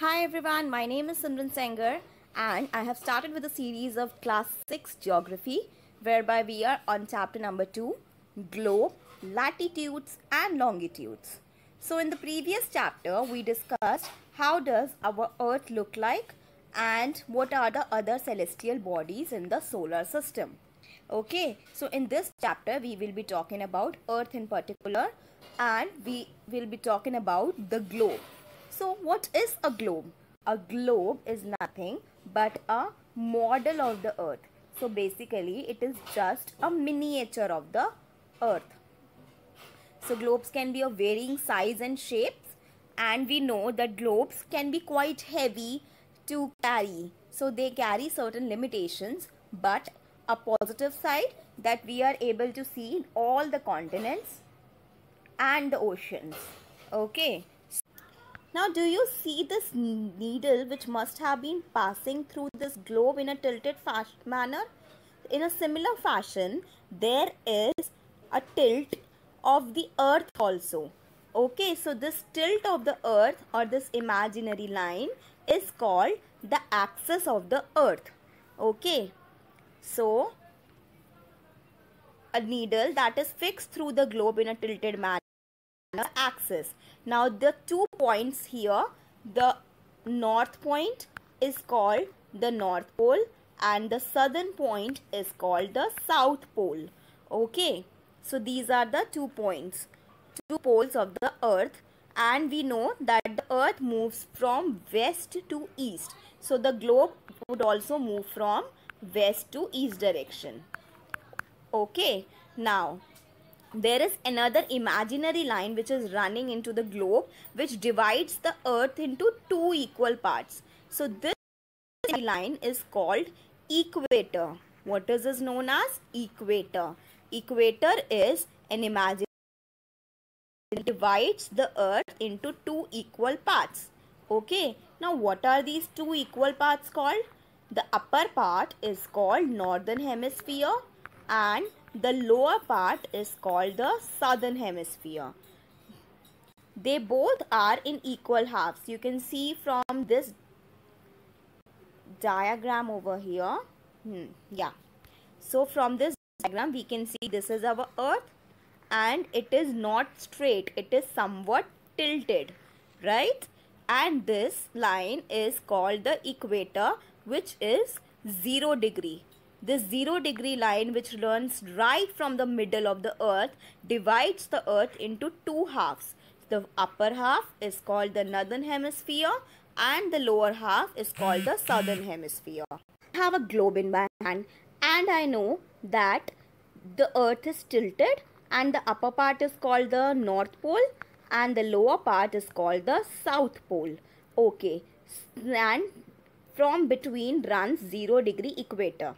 Hi everyone, my name is Simran Sengar and I have started with a series of class 6 geography whereby we are on chapter number 2 globe, latitudes and longitudes. So in the previous chapter we discussed how does our earth look like and what are the other celestial bodies in the solar system. Okay, so in this chapter we will be talking about earth in particular and we will be talking about the globe. So what is a globe? A globe is nothing but a model of the earth. So basically it is just a miniature of the earth. So globes can be of varying size and shapes and we know that globes can be quite heavy to carry. So they carry certain limitations but a positive side that we are able to see all the continents and the oceans. Okay. Now do you see this needle which must have been passing through this globe in a tilted manner? In a similar fashion, there is a tilt of the earth also. Okay, so this tilt of the earth or this imaginary line is called the axis of the earth. Okay, so a needle that is fixed through the globe in a tilted manner axis. Now the two points here, the north point is called the north pole and the southern point is called the south pole. Okay, so these are the two points, two poles of the earth and we know that the earth moves from west to east. So the globe would also move from west to east direction. Okay, now there is another imaginary line which is running into the globe which divides the earth into two equal parts. So this line is called equator. What is this known as? Equator. Equator is an imaginary line. It divides the earth into two equal parts. Okay. Now what are these two equal parts called? The upper part is called northern hemisphere and the lower part is called the southern hemisphere. They both are in equal halves. You can see from this diagram over here. Hmm, yeah. So from this diagram we can see this is our earth and it is not straight. It is somewhat tilted. Right? And this line is called the equator which is 0 degree. This 0 degree line which runs right from the middle of the earth divides the earth into two halves. The upper half is called the northern hemisphere and the lower half is called the southern hemisphere. I have a globe in my hand and I know that the earth is tilted and the upper part is called the north pole and the lower part is called the south pole. Okay. And from between runs 0 degree equator.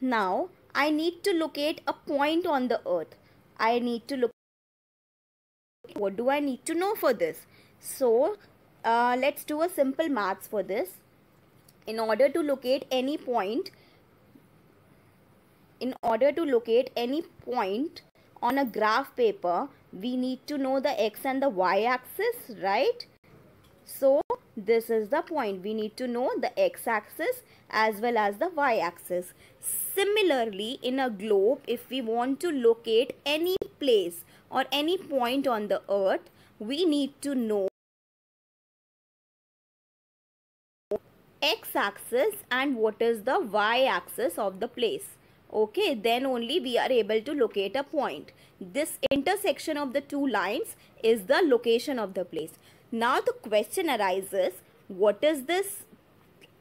Now I need to locate a point on the earth. I need to look what do I need to know for this? So uh, let's do a simple maths for this. In order to locate any point, in order to locate any point on a graph paper, we need to know the x and the y axis, right? So this is the point. We need to know the x-axis as well as the y-axis. Similarly, in a globe, if we want to locate any place or any point on the earth, we need to know x-axis and what is the y-axis of the place. Okay, then only we are able to locate a point. This intersection of the two lines is the location of the place. Now the question arises, what is this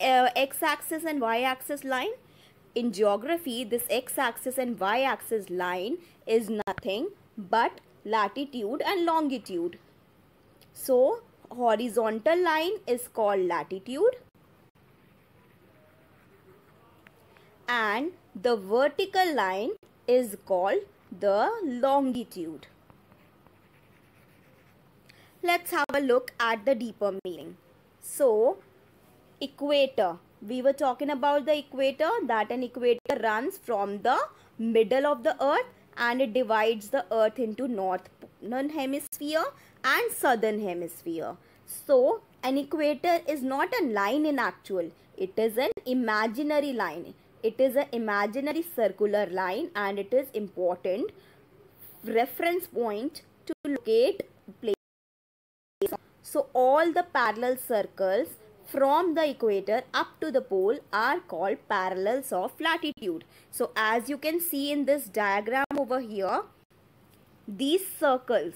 uh, x-axis and y-axis line? In geography, this x-axis and y-axis line is nothing but latitude and longitude. So, horizontal line is called latitude and the vertical line is called the longitude. Let's have a look at the deeper meaning. So, equator. We were talking about the equator that an equator runs from the middle of the earth and it divides the earth into northern hemisphere and southern hemisphere. So, an equator is not a line in actual it is an imaginary line it is an imaginary circular line and it is important reference point to locate place so all the parallel circles from the equator up to the pole are called parallels of latitude so as you can see in this diagram over here these circles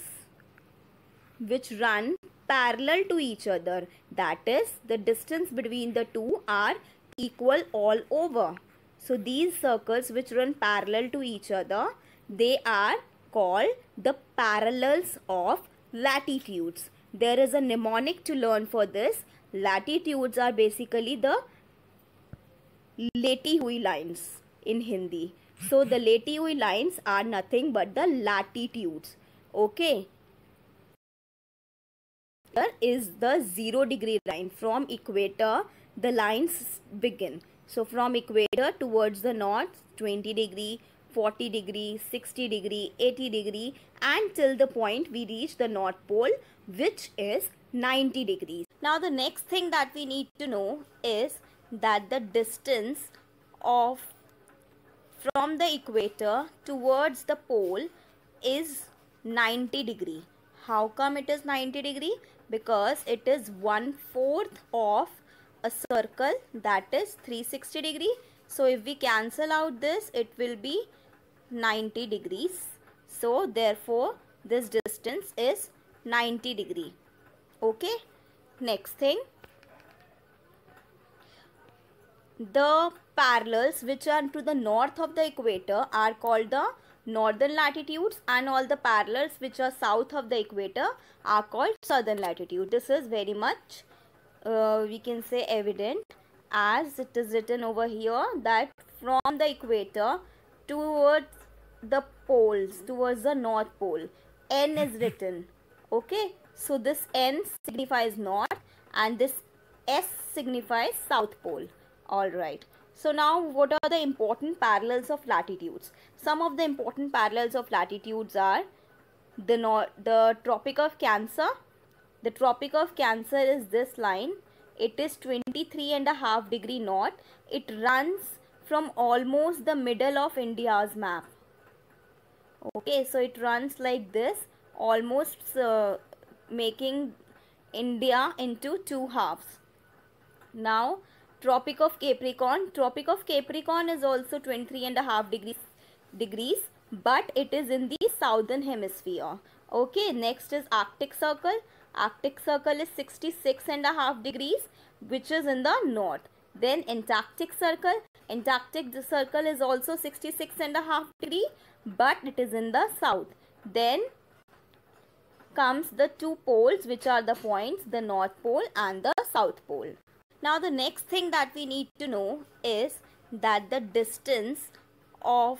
which run parallel to each other. That is, the distance between the two are equal all over. So, these circles which run parallel to each other, they are called the parallels of latitudes. There is a mnemonic to learn for this. Latitudes are basically the leti hui lines in Hindi. So, the leti hui lines are nothing but the latitudes. Okay is the 0 degree line. From equator, the lines begin. So from equator towards the north, 20 degree, 40 degree, 60 degree, 80 degree and till the point we reach the north pole which is 90 degrees. Now the next thing that we need to know is that the distance of from the equator towards the pole is 90 degree. How come it is 90 degree? because it is one fourth of a circle that is 360 degree. So if we cancel out this it will be 90 degrees. So therefore this distance is 90 degree. Okay. Next thing. The parallels which are to the north of the equator are called the northern latitudes and all the parallels which are south of the equator are called southern latitude. This is very much uh, we can say evident as it is written over here that from the equator towards the poles towards the north pole n is written okay so this n signifies north and this s signifies south pole all right so now what are the important parallels of latitudes? Some of the important parallels of latitudes are the, the Tropic of Cancer. The Tropic of Cancer is this line. It is 23 and a half degree north. It runs from almost the middle of India's map. Okay, so it runs like this, almost uh, making India into two halves. Now, Tropic of Capricorn. Tropic of Capricorn is also 23 and a half degrees, degrees but it is in the southern hemisphere. Okay, next is Arctic Circle. Arctic Circle is 66 and a half degrees which is in the north. Then Antarctic Circle. Antarctic Circle is also 66 and a half degree but it is in the south. Then comes the two poles which are the points the north pole and the south pole. Now the next thing that we need to know is that the distance of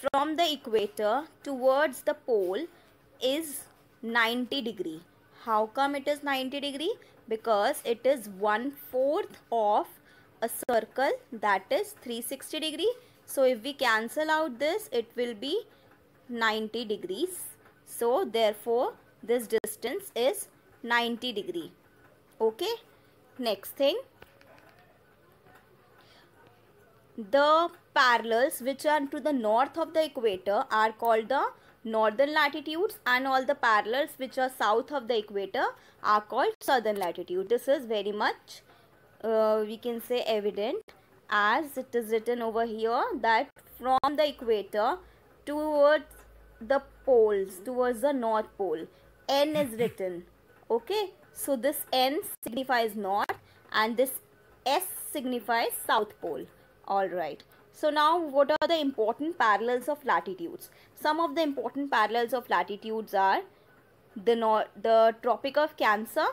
from the equator towards the pole is 90 degree. How come it is 90 degree? Because it is one fourth of a circle that is 360 degree. So if we cancel out this it will be 90 degrees. So therefore this distance is 90 degree. Okay. Next thing. The parallels which are to the north of the equator are called the northern latitudes and all the parallels which are south of the equator are called southern latitude. This is very much uh, we can say evident as it is written over here that from the equator towards the poles towards the north pole n is written okay so this N signifies north and this S signifies south pole. Alright. So now what are the important parallels of latitudes? Some of the important parallels of latitudes are the, the Tropic of Cancer.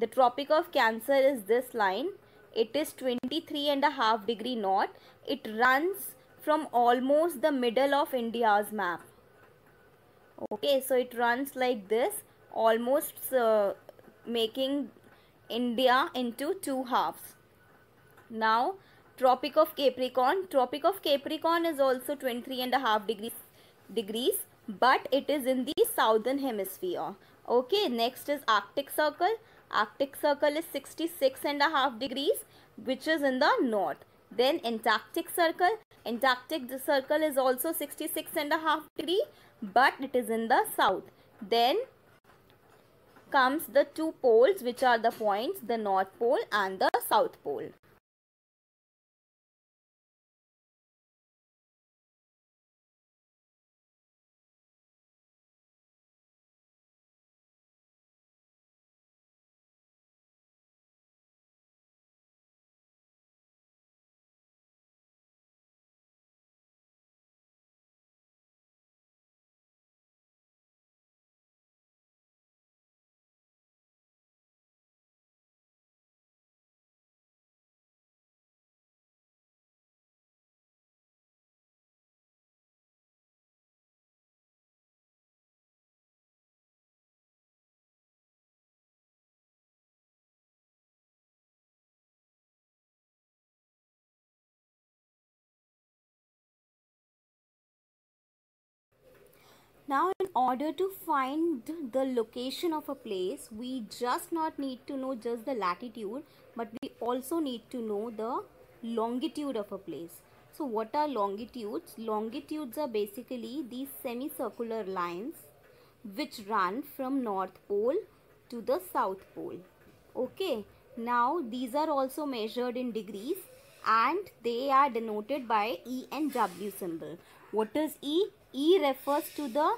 The Tropic of Cancer is this line. It is 23 and a half degree north. It runs from almost the middle of India's map. Okay, so it runs like this almost uh, making India into two halves. Now, Tropic of Capricorn. Tropic of Capricorn is also 23 and a half degrees, degrees but it is in the southern hemisphere. Okay, next is Arctic Circle. Arctic Circle is 66 and a half degrees which is in the north. Then Antarctic Circle. Antarctic Circle is also 66 and a half degree but it is in the south. Then comes the two poles which are the points the North Pole and the South Pole. Now in order to find the location of a place, we just not need to know just the latitude, but we also need to know the longitude of a place. So what are longitudes? Longitudes are basically these semicircular lines which run from North Pole to the South Pole. Okay. Now these are also measured in degrees and they are denoted by E and W symbol. What is E? E refers to the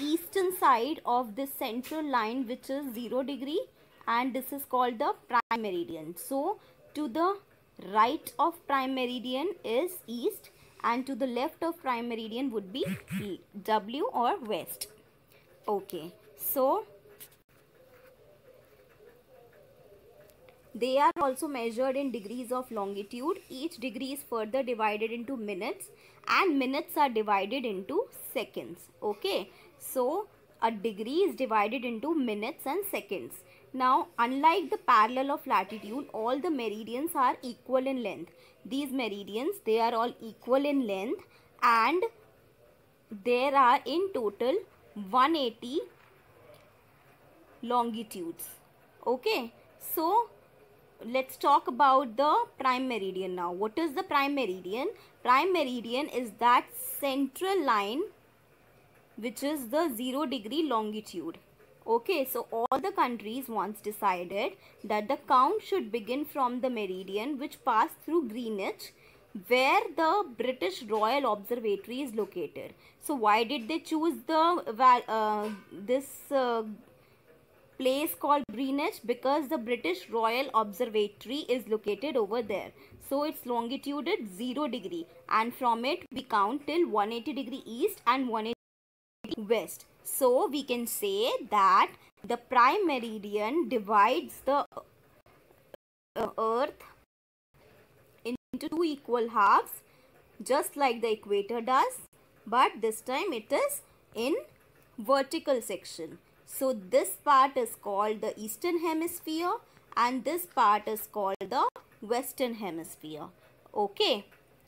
eastern side of this central line which is 0 degree and this is called the prime meridian. So to the right of prime meridian is east and to the left of prime meridian would be W or west. Okay. So They are also measured in degrees of longitude. Each degree is further divided into minutes and minutes are divided into seconds. Okay. So, a degree is divided into minutes and seconds. Now, unlike the parallel of latitude, all the meridians are equal in length. These meridians, they are all equal in length and there are in total 180 longitudes. Okay. So, let's talk about the prime meridian now. What is the prime meridian? Prime meridian is that central line which is the 0 degree longitude. Okay, so all the countries once decided that the count should begin from the meridian which passed through Greenwich where the British Royal Observatory is located. So why did they choose the uh, this uh, place called Greenwich because the British Royal Observatory is located over there. So its longitude is 0 degree and from it we count till 180 degree east and 180 degree west. So we can say that the prime meridian divides the uh, earth into two equal halves just like the equator does but this time it is in vertical section. So this part is called the eastern hemisphere and this part is called the western hemisphere. Okay.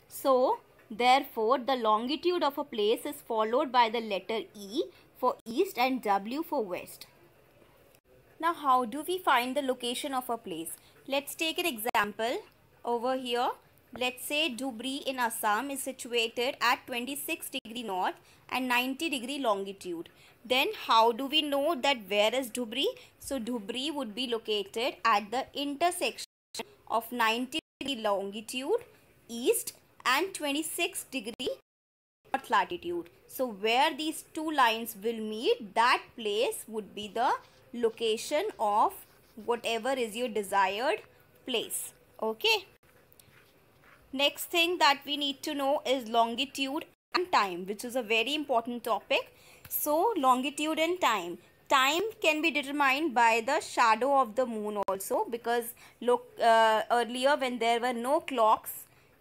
So therefore the longitude of a place is followed by the letter E for east and W for west. Now how do we find the location of a place? Let's take an example over here. Let's say Dhubri in Assam is situated at 26 degree north and 90 degree longitude. Then how do we know that where is Dhubri? So Dhubri would be located at the intersection of 90 degree longitude east and 26 degree north latitude. So where these two lines will meet that place would be the location of whatever is your desired place. Okay. Next thing that we need to know is longitude and time which is a very important topic. So longitude and time. Time can be determined by the shadow of the moon also because look uh, earlier when there were no clocks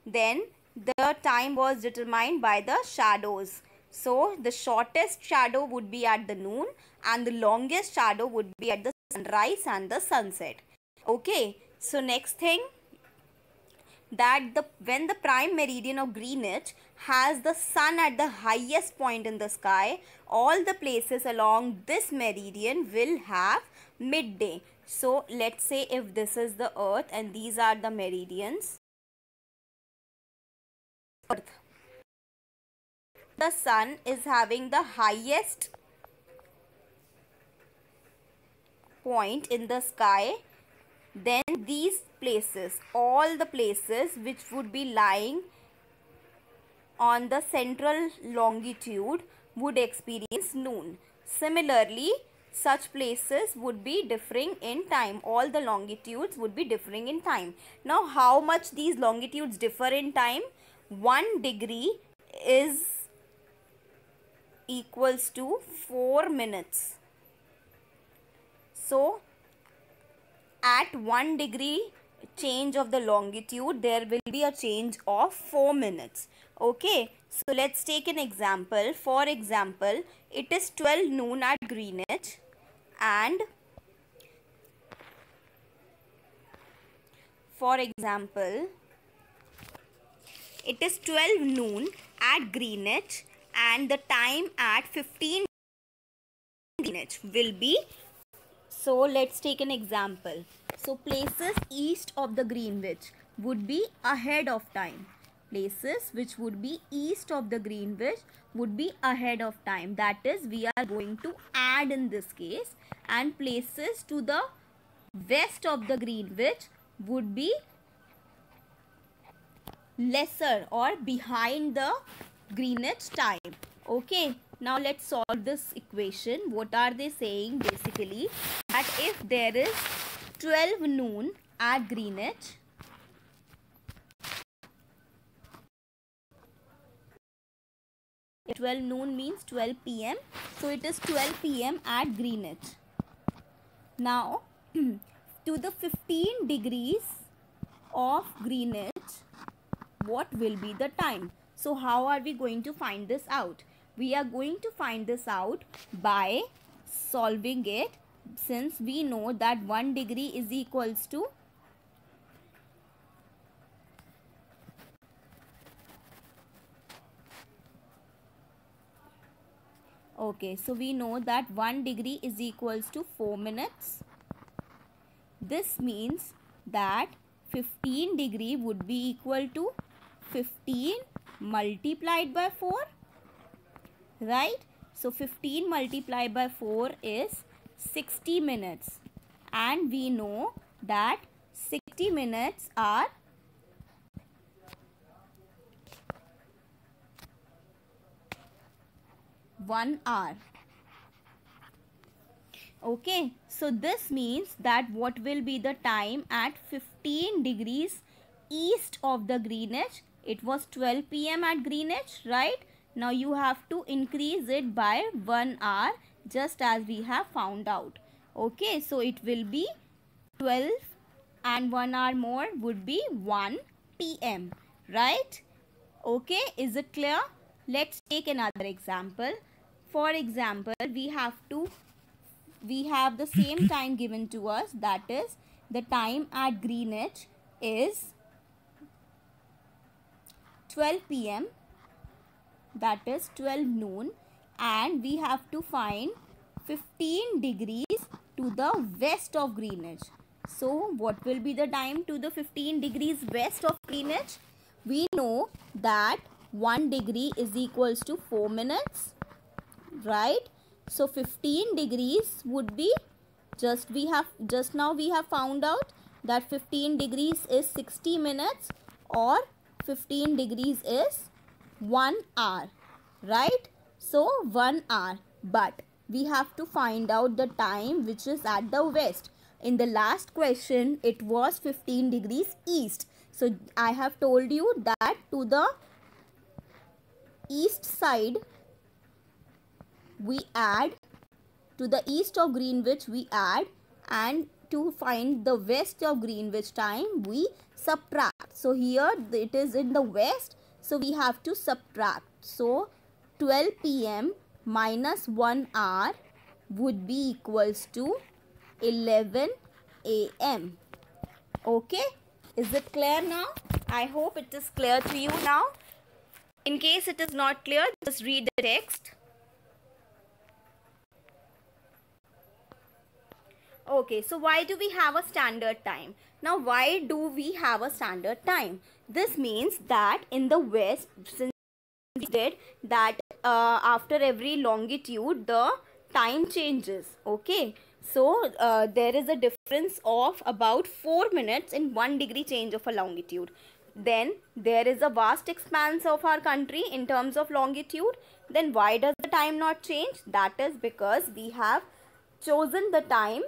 then the time was determined by the shadows. So the shortest shadow would be at the noon and the longest shadow would be at the sunrise and the sunset. Okay. So next thing that the when the prime meridian of Greenwich has the sun at the highest point in the sky, all the places along this meridian will have midday. So let's say if this is the earth and these are the meridians. Earth. The sun is having the highest point in the sky then these places all the places which would be lying on the central longitude would experience noon. Similarly, such places would be differing in time. All the longitudes would be differing in time. Now, how much these longitudes differ in time? 1 degree is equals to 4 minutes. So, at 1 degree change of the longitude, there will be a change of 4 minutes. Okay, so let's take an example. For example, it is 12 noon at Greenwich and for example, it is 12 noon at Greenwich and the time at 15 Greenwich will be so let's take an example. So places east of the Greenwich would be ahead of time places which would be east of the Greenwich would be ahead of time. That is, we are going to add in this case and places to the west of the Greenwich would be lesser or behind the Greenwich time. Okay, now let's solve this equation. What are they saying basically? That if there is 12 noon at Greenwich 12 noon means 12 pm. So it is 12 pm at Greenwich. Now to the 15 degrees of Greenwich, what will be the time? So how are we going to find this out? We are going to find this out by solving it since we know that 1 degree is equals to Okay, so we know that 1 degree is equals to 4 minutes. This means that 15 degree would be equal to 15 multiplied by 4. Right? So 15 multiplied by 4 is 60 minutes. And we know that 60 minutes are 1 hour. Okay, so this means that what will be the time at 15 degrees east of the Greenwich? It was 12 pm at Greenwich, right? Now you have to increase it by 1 hour just as we have found out. Okay, so it will be 12 and 1 hour more would be 1 pm, right? Okay, is it clear? Let's take another example for example we have to we have the same time given to us that is the time at Greenwich is 12 pm that is 12 noon and we have to find 15 degrees to the west of Greenwich. So what will be the time to the 15 degrees west of Greenwich? We know that 1 degree is equals to 4 minutes right so 15 degrees would be just we have just now we have found out that 15 degrees is 60 minutes or 15 degrees is 1 hour right? So 1 hour. But we have to find out the time which is at the west. In the last question it was 15 degrees east. So i have told you that to the east side we add to the east of Greenwich we add and to find the west of Greenwich time we subtract. So here it is in the west so we have to subtract. So 12 pm minus 1 hour would be equals to 11 am. Okay, is it clear now? I hope it is clear to you now. In case it is not clear, just read the text. Okay, so why do we have a standard time? Now, why do we have a standard time? This means that in the west, since we did that uh, after every longitude, the time changes. Okay, so uh, there is a difference of about 4 minutes in 1 degree change of a longitude. Then there is a vast expanse of our country in terms of longitude. Then why does the time not change? That is because we have chosen the time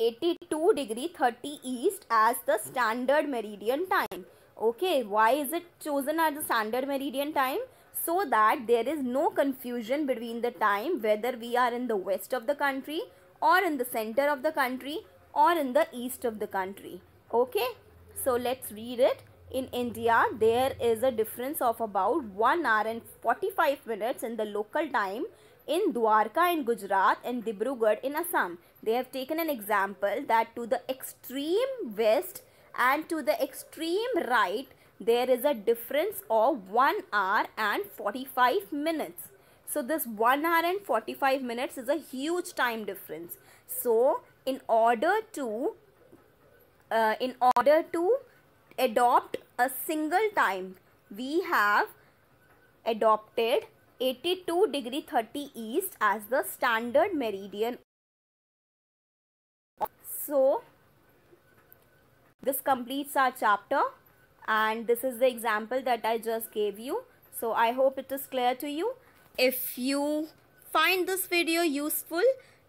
82 degree 30 east as the standard meridian time. Okay, why is it chosen as the standard meridian time? So that there is no confusion between the time whether we are in the west of the country or in the center of the country or in the east of the country. Okay, so let's read it. In India, there is a difference of about 1 hour and 45 minutes in the local time in Dwarka in Gujarat and Dibrugarh in Assam. They have taken an example that to the extreme west and to the extreme right there is a difference of 1 hour and 45 minutes. So this 1 hour and 45 minutes is a huge time difference. So in order to uh, in order to adopt a single time we have adopted 82 degree 30 east as the standard meridian so this completes our chapter and this is the example that I just gave you. So I hope it is clear to you. If you find this video useful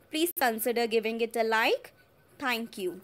please consider giving it a like. Thank you